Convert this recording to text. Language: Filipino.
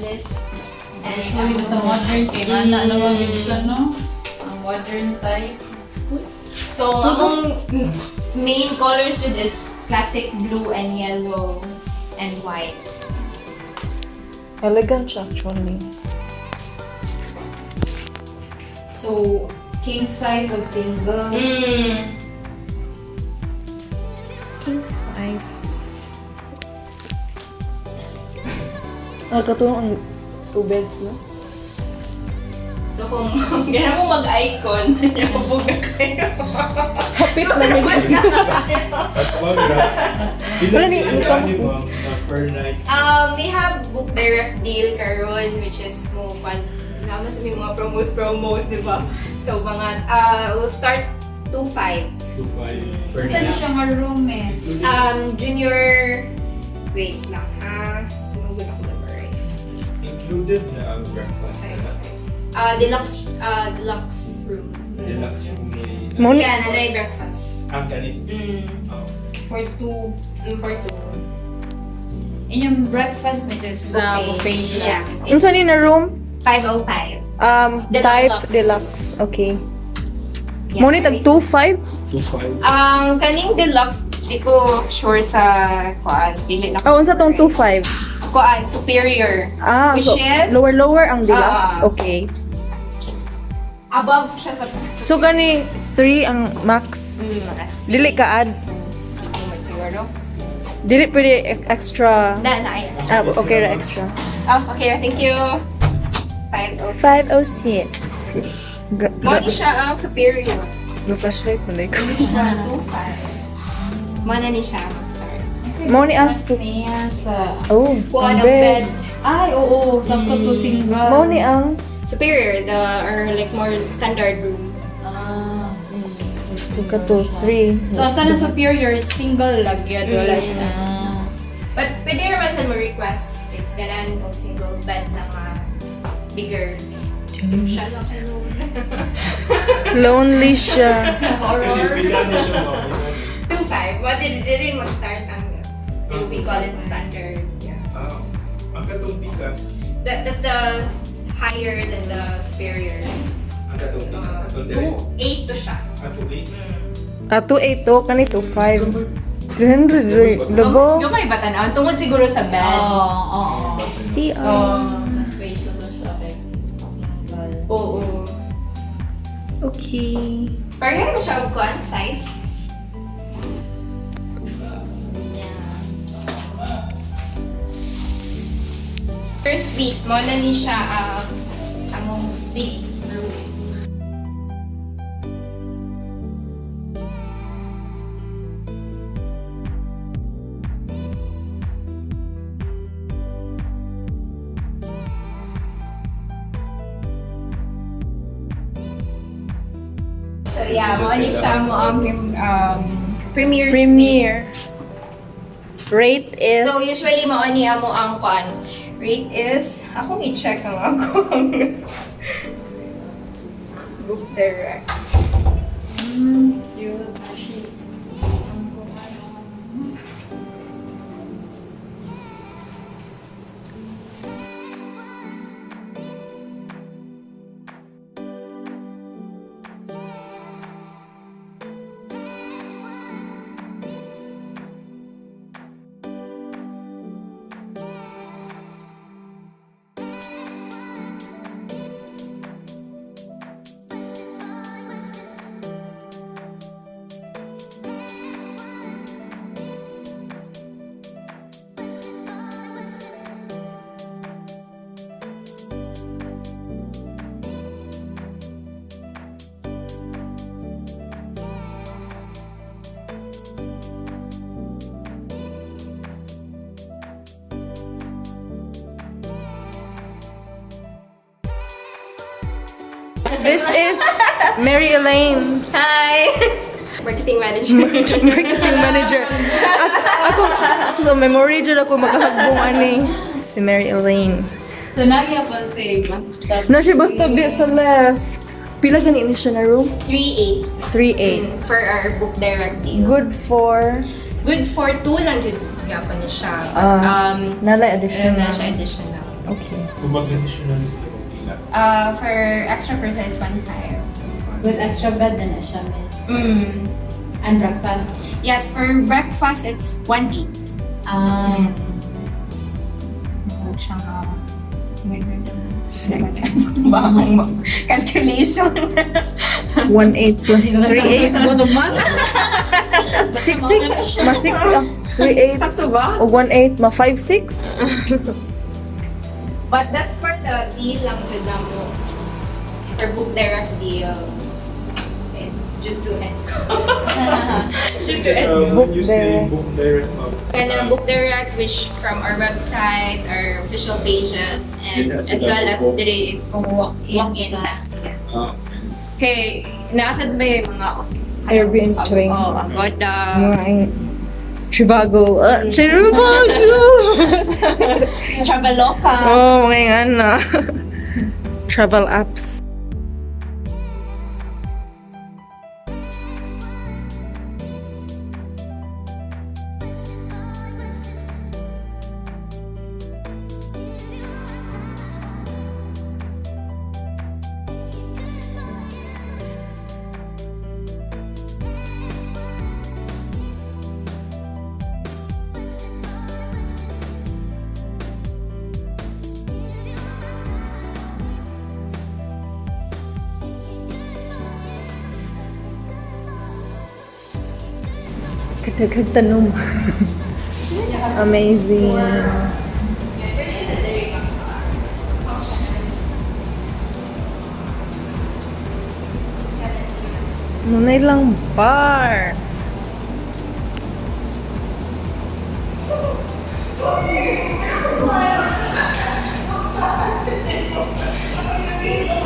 Thanks. And kami sa modern no? Modern type. So, so main colors to this classic blue and yellow and white. Elegant actually. So, king size of single. Mm. Ah, katulong ang two beds na. So, kung ganyan mo mag-icon, yung bubuga kayo. Hapit na may Wala ni- ni Tom. per night. Um, we have book direct deal karon which is mo pan naman sa may mga promos promos, di ba? So mga uh, we'll start 2.5. To five per Saan night. siya nga room eh? Um, junior wait Included na ang breakfast. Uh, deluxe uh, deluxe room. Deluxe yung may... Moni. Yeah, nanay breakfast. Ang kanit. Mm. Oh. For two. Mm, for two. Inyong breakfast, Mrs. Uh, buffet siya. Yeah. Unsa ni na room? 505. Um, Deluxe. type deluxe. Okay. Yeah. Moni tag 2.5? To five. Ang kaning deluxe, di ko sure sa kuan. Dili na Oh, unsa tong 2.5? Kuan superior. Ah, Which so is lower lower ang deluxe. Ah. Okay. above siya sa So gani 3 ang max. mm, Dili ka add. siguro. Dili pwede extra. Na na. Ah, okay ra extra. Oh, okay, thank you. 505. 506. Ga, Mo ga, ni siya ang superior. ga flashlight mo like. Siya 25. Mo na ni siya mag-start. Mo ni ang Mas niya sa... Oh, Kuan ang ang bed. bed. Ay, oo. Sakto to single. Mo ni ang Superior, the or like more standard room. Ah. suka to 3. So, ang kanang superior, single lagyan. Wala Mm. siya. But pwede naman sa mo request is ganan o single bed na ma bigger. If siya. Lonely siya. Horror. Bilan na siya mo. 2.5. What did it rin mag-start ang we call it standard. Yeah. Ah, ang katong pikas. That, that's the higher than the superior. Ang katong So, pikas. Katong direct. 2.8 to siya. Ato eight. Ah, 2.8 to. Kani 2.5. 300 rin. Labo. Gamay ba tanaw? Tungod siguro sa bed. Oo, oo. CR. Mas mas spacious na siya kay single. Oo. Okay. Pareho naman siya og kuan size. Week, mo na ni siya ang among big room. So yeah, mo ni siya mo ang um, premier Premier. Rate is... So usually mo ni amo ang kwan. Rate is akong i-check ang akong book direct. This is Mary Elaine. Hi! Marketing manager. Marketing manager. At ako, so, sa memory dyan ako makahagbong ani. Si Mary Elaine. So, nagya pa si. Na siya basta di sa left. Pila ganit na siya na room? 3.8 3.8. for our book direct deal. Good for... Good for two lang jud yapan niya siya. Ah, um, Nalay additional. na siya additional. Okay. Kung mag-additional sila. Uh, for extra person, it's 1.5. With extra bed na na siya, miss. Mm. And breakfast. Yes, for breakfast, it's 1.8. Um, Huwag siyang uh, calculation. 1.8 plus 3.8. Boto man? 6.6? Ma 6 ah. 3.8. Sakto ba? O 1.8 ma 5.6. But that's for the deal lang with them mo. For book direct deal. Due to. Uh, Book when you say book direct, ma'am. And uh, book direct, which from our website, our official pages, and na, as well as walk- walk-in class. Ah, Okay, naasad ba yung mga Airbnb. Oh, Agoda. Trivago. Ah, Trivago! Traveloka. oh, mga yan na. Travel apps. Nagkagtanong. Amazing. Munay lang bar. Thank.